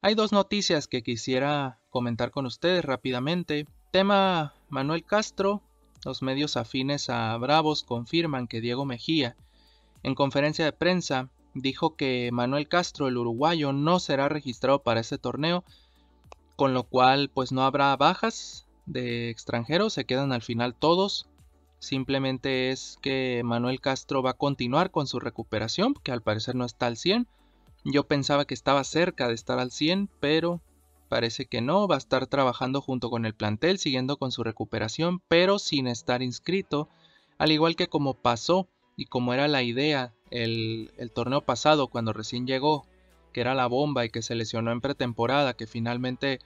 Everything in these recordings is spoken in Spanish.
Hay dos noticias que quisiera comentar con ustedes rápidamente. Tema Manuel Castro. Los medios afines a Bravos confirman que Diego Mejía, en conferencia de prensa, dijo que Manuel Castro, el uruguayo, no será registrado para este torneo, con lo cual pues no habrá bajas de extranjeros, se quedan al final todos. Simplemente es que Manuel Castro va a continuar con su recuperación, que al parecer no está al 100 yo pensaba que estaba cerca de estar al 100, pero parece que no, va a estar trabajando junto con el plantel, siguiendo con su recuperación, pero sin estar inscrito, al igual que como pasó y como era la idea el, torneo pasado cuando recién llegó, que era la bomba y que se lesionó en pretemporada, que finalmente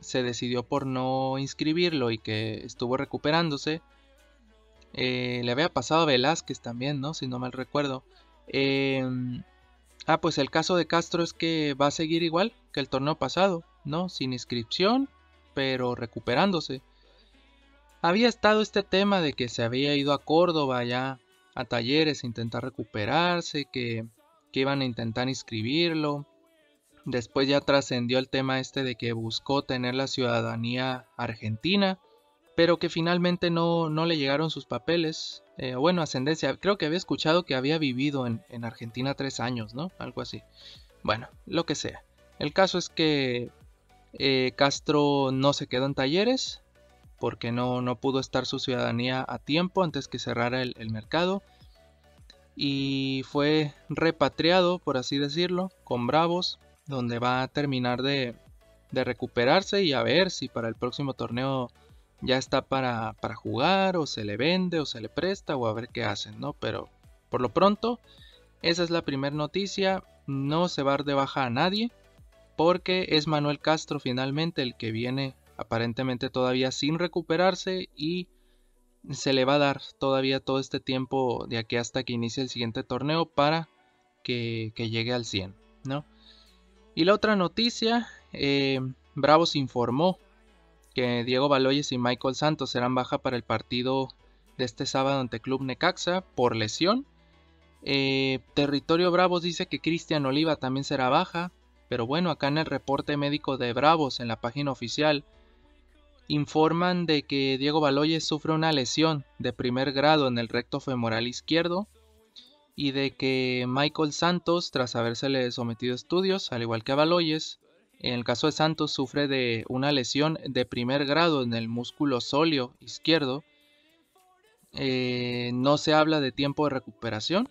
se decidió por no inscribirlo y que estuvo recuperándose. Eh, le había pasado a Velázquez también, ¿no? Si no mal recuerdo. Eh, Ah, pues el caso de Castro es que va a seguir igual que el torneo pasado, ¿no? Sin inscripción, pero recuperándose. Había estado este tema de que se había ido a Córdoba ya a talleres a intentar recuperarse, que, que iban a intentar inscribirlo. Después ya trascendió el tema este de que buscó tener la ciudadanía argentina, pero que finalmente no, no le llegaron sus papeles eh, bueno, ascendencia. Creo que había escuchado que había vivido en, Argentina tres años, ¿no? Algo así. Bueno, lo que sea. El caso es que eh, Castro no se quedó en talleres porque no, no, pudo estar su ciudadanía a tiempo antes que cerrara el, mercado. Y fue repatriado, por así decirlo, con Bravos, donde va a terminar de, de recuperarse y a ver si para el próximo torneo ya está para, para jugar o se le vende o se le presta o a ver qué hacen, ¿no? Pero por lo pronto, esa es la primera noticia, no se va a dar de baja a nadie porque es Manuel Castro finalmente el que viene aparentemente todavía sin recuperarse y se le va a dar todavía todo este tiempo de aquí hasta que inicie el siguiente torneo para que, llegue al 100, ¿no? Y la otra noticia, eh, Bravos informó que Diego Baloyes y Michael Santos serán baja para el partido de este sábado ante Club Necaxa por lesión. Eh, Territorio Bravos dice que Cristian Oliva también será baja, pero bueno, acá en el reporte médico de Bravos, en la página oficial, informan de que Diego Baloyes sufre una lesión de primer grado en el recto femoral izquierdo y de que Michael Santos, tras habérsele sometido estudios, al igual que a Baloyes, en el caso de Santos sufre de una lesión de primer grado en el músculo sóleo izquierdo. Eh, no se habla de tiempo de recuperación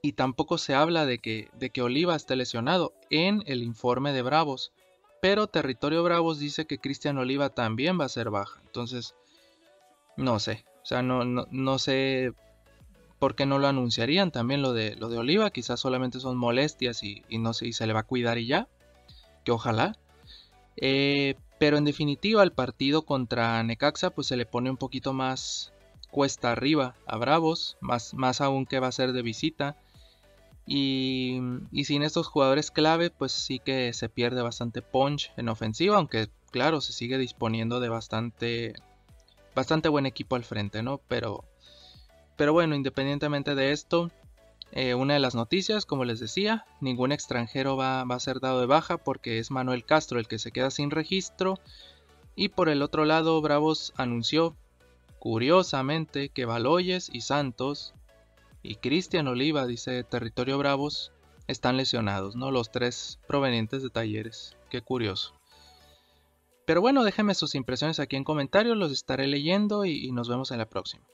y tampoco se habla de que, de que Oliva esté lesionado en el informe de Bravos. Pero Territorio Bravos dice que Cristian Oliva también va a ser baja. Entonces, no sé. O sea, no, no, sé por qué no lo anunciarían también lo de, lo de Oliva. Quizás solamente son molestias y, no sé, y se le va a cuidar y ya que ojalá. Eh, pero en definitiva, el partido contra Necaxa pues se le pone un poquito más cuesta arriba a Bravos, más, más aún que va a ser de visita. Y, y, sin estos jugadores clave, pues sí que se pierde bastante punch en ofensiva, aunque claro, se sigue disponiendo de bastante, bastante buen equipo al frente, ¿no? Pero, pero bueno, independientemente de esto, eh, una de las noticias, como les decía, ningún extranjero va, a ser dado de baja porque es Manuel Castro el que se queda sin registro. Y por el otro lado, Bravos anunció, curiosamente, que Baloyes y Santos y Cristian Oliva, dice Territorio Bravos, están lesionados, ¿no? Los tres provenientes de talleres. Qué curioso. Pero bueno, déjenme sus impresiones aquí en comentarios, los estaré leyendo y nos vemos en la próxima.